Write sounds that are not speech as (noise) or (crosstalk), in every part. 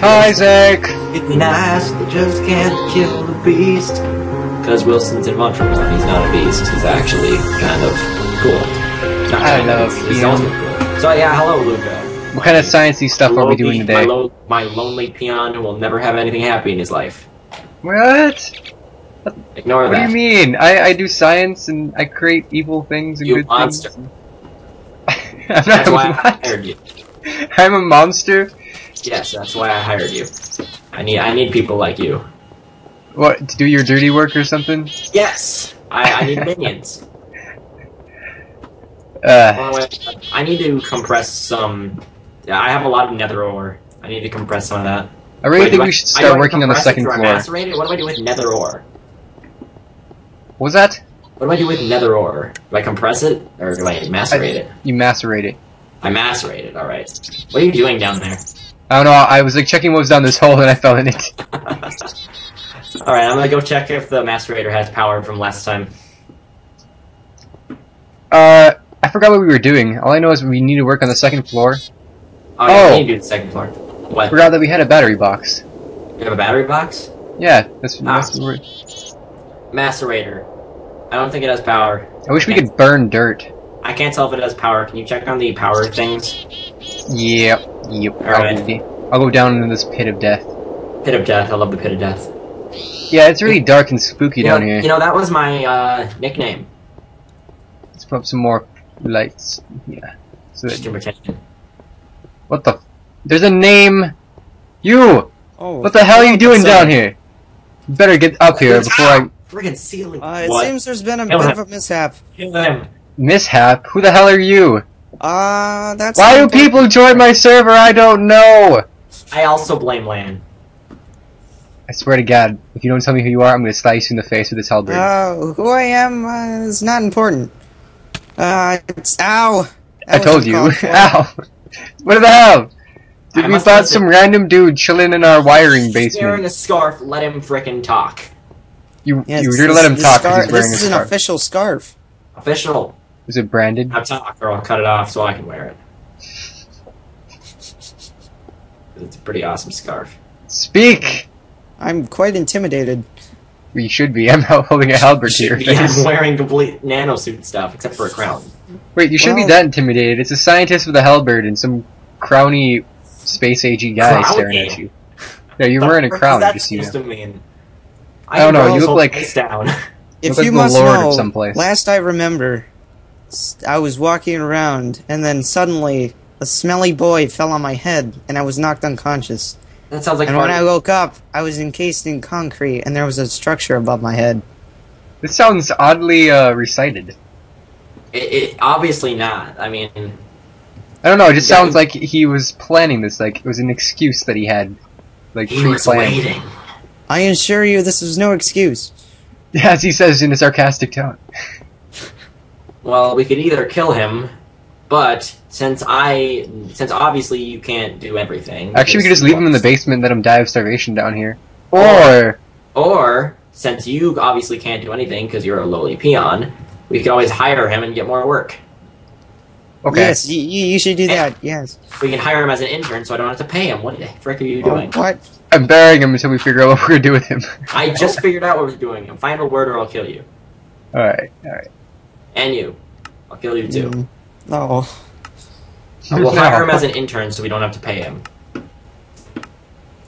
Hi, Zach. It'd be nice, they just can't kill the beast. Because Wilson's invincible and he's not a beast. He's actually kind of cool. Not I love he's Peon. also cool. So yeah, hello Luka. What kind of sciencey stuff are we doing today? My, lo- my lonely peon who will never have anything happy in his life. What? Ignore that. What do you mean? I, I do science and I create evil things and You good monster. things. (laughs) I'm not That's a why I hired you. (laughs) I'm a monster. Yes, that's why I hired you. I need I need people like you. What to do your dirty work or something? Yes, I, I need minions. (laughs) Uh, I need to compress some. yeah, I have a lot of nether ore. I need to compress some of that. I really Wait, think we should I- do start working on the second floor. macerate it? What do I do with nether ore? What was that? What do I do with nether ore? Do I compress it or do I macerate it? You macerate it. I macerate it. All right. What are you doing down there? I don't know. I was like checking what was down this (laughs) hole and I fell in it. all right, I'm gonna go check if the macerator has power from last time. Uh, I forgot what we were doing. All I know is we need to work on the second floor. Oh, yeah, Oh. we need to do the second floor. What? I forgot that we had a battery box. You have a battery box? Yeah, that's, Ah. that's we're- Macerator. I don't think it has power. I wish we could burn dirt. I can't tell if it has power. Can you check on the power things? Yep, yep. Alright. probably. I'll go down into this pit of death. Pit of death. I love the pit of death. Yeah, it's really dark and spooky You down know, here. you know that was my uh, nickname. Let's put up some more lights. Yeah. So Just that, to what the? F- There's a name. You. Oh, What the hell are you doing what's up? down here? You better get up here before I Friggin' ceiling. Uh, it what? seems there's been a Kill bit him. of a mishap. Kill him. mishap. Who the hell are you? Uh, that's. Why do not- people join my server? I don't know. I also blame Lan. I swear to God, if you don't tell me who you are, I'm gonna slice you in the face with this halberd. Uh, who I am uh, is not important. Uh, it's ow. That I told you. (laughs) Ow. What the hell? Did I we must thought listen. some random dude chilling in our wiring He's wearing a scarf. Let him frickin' talk. You, Yes, you were this- gonna let him talk scar- he's wearing This a is an official scarf. Official. Is it branded? Now talk, or I'll cut it off so I can wear it. It's a pretty awesome scarf. Speak! I'm quite intimidated. You should be. (laughs) I'm holding a halberd to your face. I'm wearing complete nanosuit stuff, except for a crown. Wait, you shouldn't be that intimidated. It's a scientist with a halberd and some crowny space agey guy Crowny? staring at you. Yeah, you're wearing a crown, is that just so you know. supposed to mean? I don't know, you look like- whole place down. (laughs) If like you the must lord of know, someplace. last I remember, s- I was walking around, and then suddenly a smelly boy fell on my head, and I was knocked unconscious. That sounds like And when I woke up, I was encased in concrete, and there was a structure above my head. This sounds oddly uh, recited. It, it, obviously not. I mean, I don't know. It just sounds like he was planning this. Like it was an excuse that he had, like he was waiting. I assure you, this was no excuse. (laughs) As he says in a sarcastic tone. Well, we could either kill him, but since I, since obviously you can't do everything. Actually, we could just leave him in the basement and let him die of starvation down here. Or Or since you obviously can't do anything because you're a lowly peon, we could always hire him and get more work. okay, Yes, you, you should do that. Yes. We can hire him as an intern, so I don't have to pay him. What the frick are you Oh, doing? what? I'm burying him until we figure out what we're gonna do with him. I just (laughs) figured out what we're doing. Find a word, or I'll kill you, all right, all right. And you. I'll kill you too. Mm. Oh. We'll hire him as an intern, so we don't have to pay him.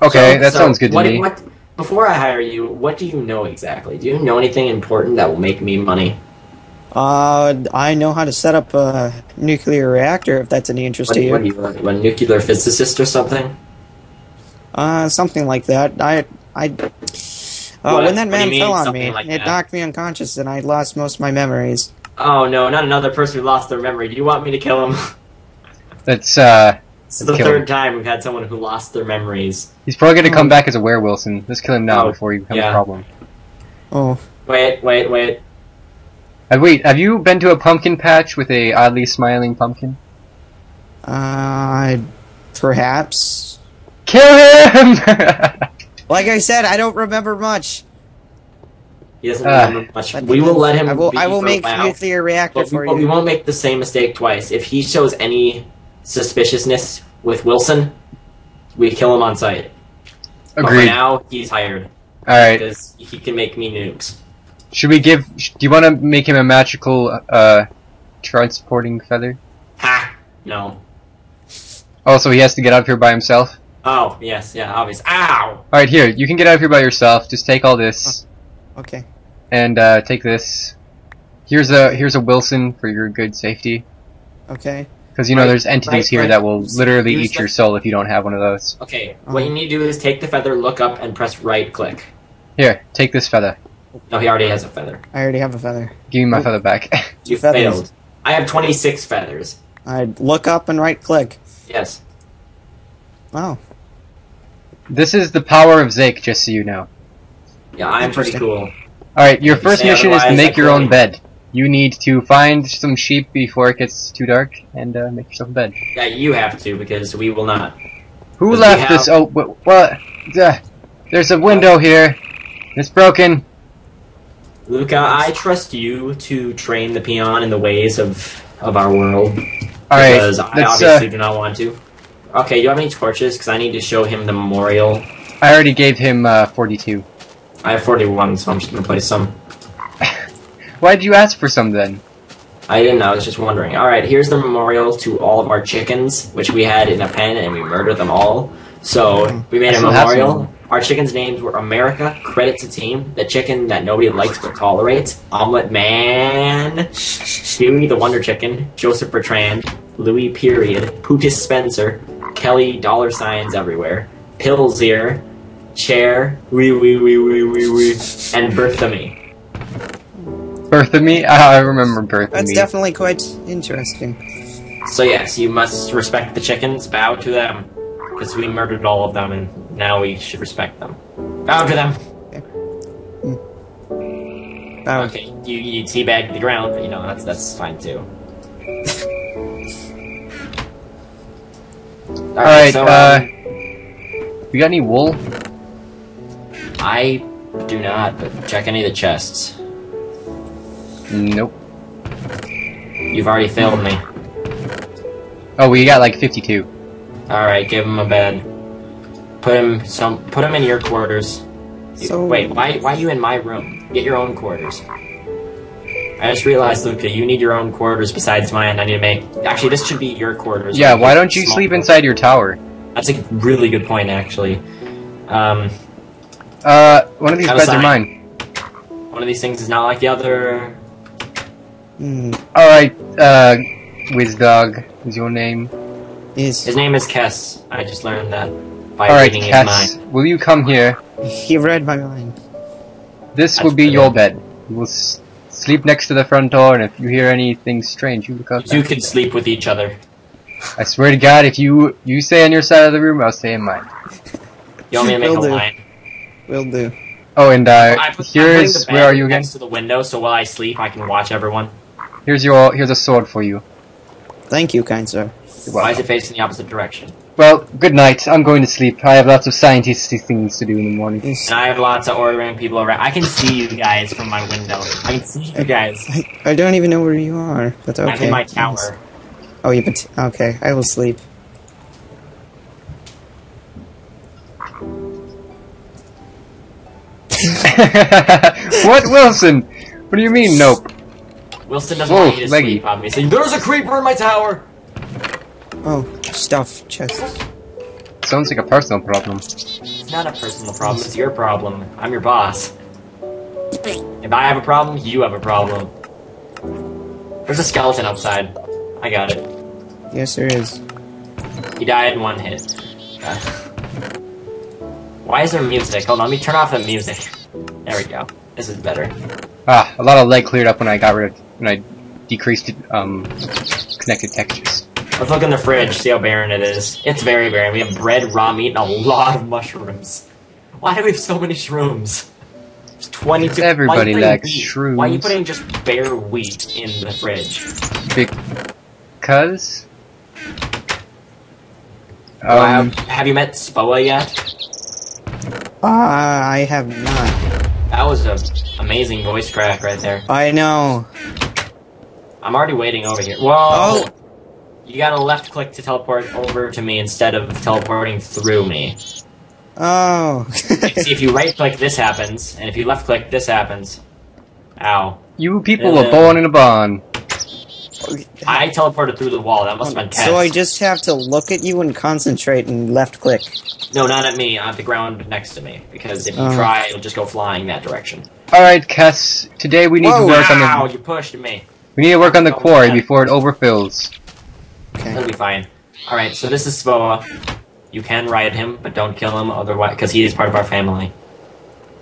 Okay, So- that so sounds good to what, me. What, before I hire you, what do you know exactly? Do you know anything important that will make me money? Uh, I know how to set up a nuclear reactor if that's any interest What, to you. what are you, a nuclear physicist or something? Uh, something like that. I, I. Uh, What? when that What do you man fell on me, like it that? knocked me unconscious, and I lost most of my memories. Oh no, not another person who lost their memory. Do you want me to kill him? (laughs) That's uh, It's the third him. time we've had someone who lost their memories. he's probably gonna come Oh. back as a werewolf. Let's kill him now Oh, before he becomes yeah. a problem. Oh, Wait, wait, wait. Uh, wait, have you been to a pumpkin patch with a oddly smiling pumpkin? uh, perhaps. Kill him! (laughs) Like I said, I don't remember much. He doesn't remember much. We will let him. I will. Be I will for make a while, nuclear reactor but we, for but we won't make the same mistake twice. If he shows any suspiciousness with Wilson, we kill him on sight. But for Agreed. now, he's hired Alright. because he can make me nukes. Should we give. Do you want to make him a magical, uh, transporting feather? Ha! No. Also, he has to get out of here by himself. Oh, yes, yeah, obvious. Ow! Alright, here. You can get out of here by yourself. Just take all this. Okay. And, uh, take this. Here's a, here's a Wilson for your good safety. Okay. Because, you know, Right, there's entities right, here right. that will literally Use eat your soul if you don't have one of those. Okay, what you need to do is take the feather, look up, and press right click. Here, take this feather. No, he already has a feather. I already have a feather. Give me my Oh. feather back. (laughs) You Feathers. failed. I have 26 feathers. I'd look up and right click. Yes. Oh. this is the power of Zake, just so you know. Yeah, I'm pretty cool. Alright, your first mission is to make your own bed. You need to find some sheep before it gets too dark and uh, make yourself a bed. Yeah, you have to because we will not. Who Because we left have- this? Oh, wh- what? Duh. There's a window here. It's broken. Luka, I trust you to train the peon in the ways of of our world Alright, because I obviously uh, do not want to. Okay, do you have any torches? Because I need to show him the memorial. I already gave him uh, 42. I have 41, so I'm just gonna play some. (laughs) Why did you ask for some then? I didn't. I was just wondering. All right, here's the memorial to all of our chickens, which we had in a pen, and we murdered them all. So we made a still have some memorial. Our chickens' names were America, Credit to Team, the chicken that nobody likes but tolerates, Omelet Man, Huey the Wonder Chicken, Joseph Bertrand, Louis Period, Pootis Spencer, Kelly Dollar Signs Everywhere, Pillsir, Chair, Wee Wee Wee Wee Wee Wee, and Bertha Me. Birth of me? Ah, (laughs) I remember birth That's me. definitely quite interesting. So yes, you must respect the chickens, bow to them, because we murdered all of them, and now we should respect them. Bow to them. Bow. Okay, you you teabag the ground, but you know that's that's fine too. (laughs) Alright, so, uh, um, you got any wool? I do not, but check any of the chests. Nope. You've already failed me. Oh, we got like 52. All right, give him a bed. Put him some. Put him in your quarters. So- Wait, why why are you in my room? Get your own quarters. I just realized, Luka, you need your own quarters besides mine. I need to make. Actually, this should be your quarters. Yeah, Like, why don't you small- sleep inside your tower? That's a really good point, actually. Um, Uh, one of these Have a beds are sign. mine. one of these things is not like the other. Hmm. Alright, uh, Wizdog is your name. Is His name is Kess. I just learned that by Alright, reading his Cass, mind. will you come here? he read my mind? This That's will be your bed. You will s- sleep next to the front door, and if you hear anything strange, you look You out. two could sleep with each other. I swear to God, if you you stay on your side of the room, I'll stay in mine. You want me to make Will a do. line? Will do. Oh, and uh, I put, I'm putting here's the where are bed you again? Next to the window, so while I sleep, I can watch everyone. Here's your here's a sword for you. Thank you, kind sir. Why is it facing the opposite direction? Well, good night. I'm going to sleep. I have lots of scientisty things to do in the morning. And I have lots of ordering people around. I can see you guys from my window. I can see you guys. I, I don't even know where you are, but okay. I'm in my tower. Oh, yeah, but okay. I will sleep. (laughs) what, Wilson? What do you mean, nope? Wilson doesn't Whoa, want oh, you to leggy. sleep, obviously. There's a creeper in my tower! Oh, stuff, chest. Sounds like a personal problem. It's not a personal problem, it's your problem. I'm your boss. If I have a problem, you have a problem. There's a skeleton outside. I got it. Yes, there is. He died in one hit. (laughs) Why is there music? Hold on, let me turn off the music. There we go. This is better. Ah, a lot of leg cleared up when I got rid of when I decreased um connected textures. Let's look in the fridge, see how barren it is. It's very barren. We have bread, raw meat, and a lot of mushrooms. Why do we have so many shrooms? There's 22. Everybody why are you putting likes wheat? shrooms. Why are you putting just bare wheat in the fridge? Because Wow. um have you met Spoa yet? Ah, I have not. That was an amazing voice crack right there. I know. I'm already waiting over here. Whoa! Oh. You gotta left click to teleport over to me instead of teleporting through me. Oh. See, if you right click, this happens, and if you left click, this happens. Ow. You people Uh, are born in a barn. I teleported through the wall. That must have been Kaz. so I just have to look at you and concentrate and left click. No, not at me. On the ground next to me. Because if you Oh. try, it'll just go flying that direction. Alright, Kes, today we need Whoa, to work Ow! on the You pushed me. we need to work on the Oh, quarry man. before it overfills. Okay. It'll be fine. All right. So this is Spoa. You can ride him, but don't kill him, otherwise, because he is part of our family.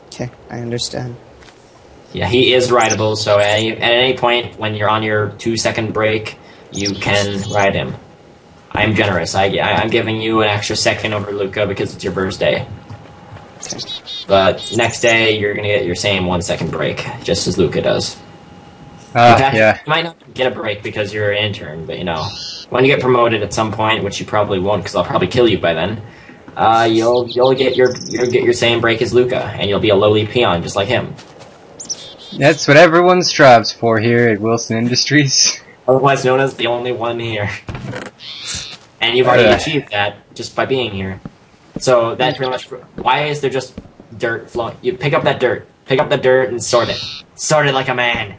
Okay, I understand. Yeah, he is rideable. So at any, at any point when you're on your two second break, you can ride him. I'm generous. I, I I'm giving you an extra second over Luka because it's your birthday. But next day you're gonna get your same one second break, just as Luka does. Ah, fact, yeah. You might not get a break because you're an intern, but you know, when you get promoted at some point, which you probably won't, because I'll probably kill you by then. Uh, you'll you'll get your you'll get your same break as Luka, and you'll be a lowly peon just like him. That's what everyone strives for here at Wilson Industries. Otherwise known as the only one here. And you've already Uh. achieved that just by being here. So that pretty much. Why is there just dirt flowing? You pick up that dirt. Pick up the dirt and sort it. Sort it like a man.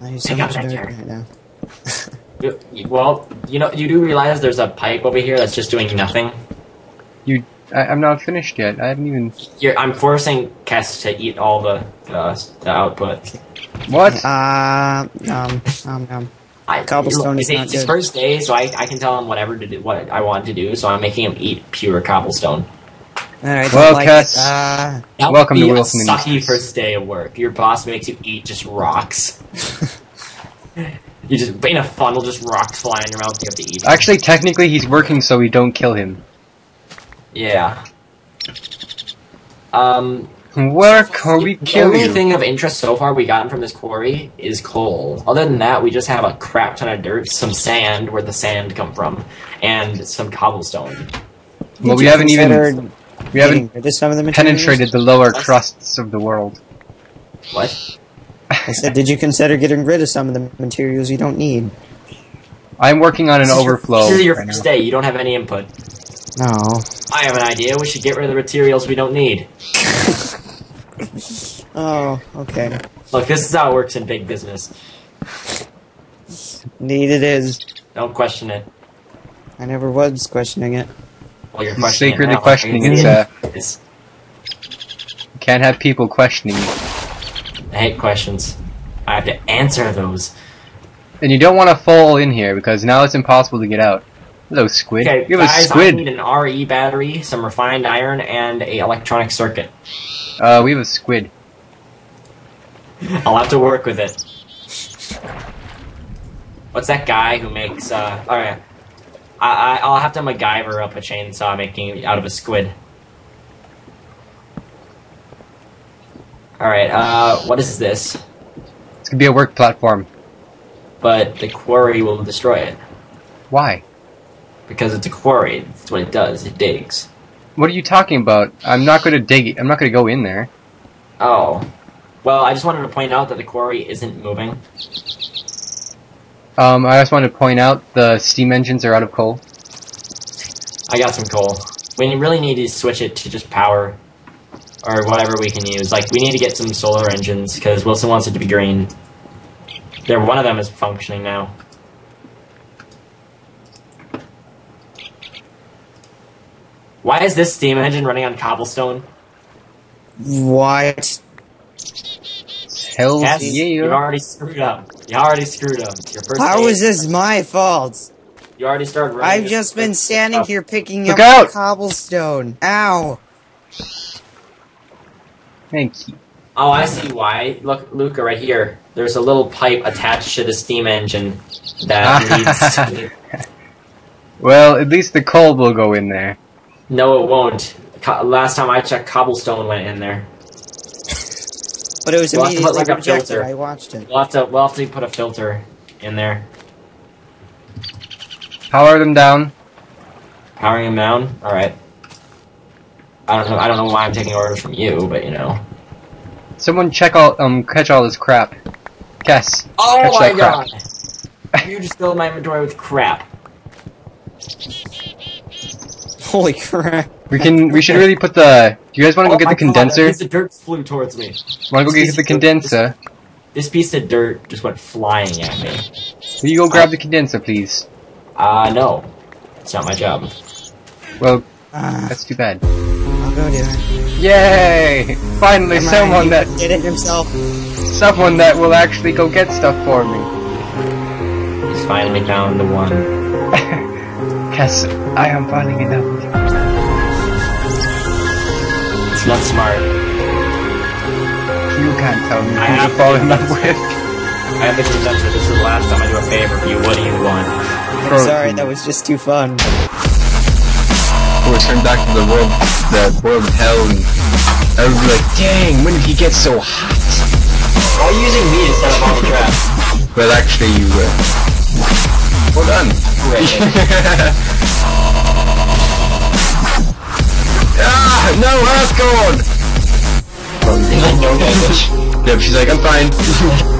I use so Pick up that dirt dirt. right now. You- you- Well, you know, you do realize there's a pipe over here that's just doing nothing. I, I'm not finished yet. I haven't even. You're, I'm forcing Kes to eat all the, uh, the output. What? Uh, um, um, um. I, Cobblestone is it's not his first day, so I, I can tell him whatever to do, what I want to do. So I'm making him eat pure cobblestone. Alright, Well, don't like Cass- Uh, That would Welcome to be a Wilson sucky Industries. first day of work. Your boss makes you eat just rocks. (laughs) you just in a funnel, just rocks fly in your mouth. You have to eat. 'em. Actually, technically, he's working so we don't kill him. Yeah. Um, Work or we the kill only you. thing of interest so far we gotten from this quarry is coal. Other than that, we just have a crap ton of dirt, some sand, where the sand come from, and some cobblestone. Well, did we you haven't even consider we haven't getting rid of some of the materials? penetrated the lower crusts of the world. What? (laughs) I said, did you consider getting rid of some of the materials you don't need? I'm working on an This is your- overflow. This is your right first now. day. You don't have any input. No. I have an idea. We should get rid of the materials we don't need. (laughs) Oh, okay. Look, this is how it works in big business. Indeed it is. Don't question it. I never was questioning it. Well, you're questioning secretly it now. questioning Like, it, uh, it's- Can't have people questioning you. I hate questions. I have to answer those. And you don't want to fall in here because now it's impossible to get out. Hello, squid. Okay, have guys, a squid. I need an RE battery, some refined iron, and a electronic circuit. Uh, we have a squid. I'll have to work with it. What's that guy who makes? uh... Alright. I, I, I'll have to MacGyver up a chainsaw making out of a squid. Alright, uh, what is this? It's gonna be a work platform. But the quarry will destroy it. Why? Because it's a quarry. That's what it does. It digs. What are you talking about? I'm not gonna dig. I'm not gonna go in there. Oh. Well, I just wanted to point out that the quarry isn't moving. Um, I just want to point out the steam engines are out of coal. I got some coal. We really need to switch it to just power. Or whatever we can use. Like, we need to get some solar engines, because Wilson wants it to be green. There, one of them is functioning now. Why is this steam engine running on cobblestone? What? Hell Yes, yeah! you already screwed up. You already screwed up. Your first How day- is this my fault? You already started running. I've just been standing here picking Look up out! cobblestone. Ow! Thank you. Oh, I see why. Look, Luka, right here. There's a little pipe attached to the steam engine that (laughs) leads. Well, at least the coal will go in there. No, it won't. Co- last time I checked, cobblestone went in there. But it was We'll have to put, immediately like, a rejected. filter. I watched it. We'll have to. We'll have to put a filter in there, Power them down. powering them down. All right. I don't know. I don't know why I'm taking orders from you, but you know. Someone check all um catch all this crap. Guess. Oh Catch my that crap. god! you just filled my inventory with crap. Holy crap. We can. We should really put the. Do you guys want to Oh go get the condenser? God, a piece of dirt flew towards me. Want to go get the condenser? This piece of dirt just went flying at me. Will you go grab the condenser, please? Uh, no. It's not my job. Well, Ah, that's too bad. I'll go do it. Yay! Finally, Never mind, someone he that did it himself. someone that will actually go get stuff for me. He's finally found the one. (laughs) Yes, I am falling in love you. It's not smart. You can't tell me I who have to fall in love with. I have the condenser. This is the last time I do a favor for you. What do you want? I'm sorry, that was just too fun. Or turn back to the world, the world of hell, and I would be like, dang, when did he get so hot? Why are you using me to set up all the traps? But actually, you will. Well done. (laughs) ah, no, Earth God! no damage. Yeah, but she's like, I'm fine. (laughs)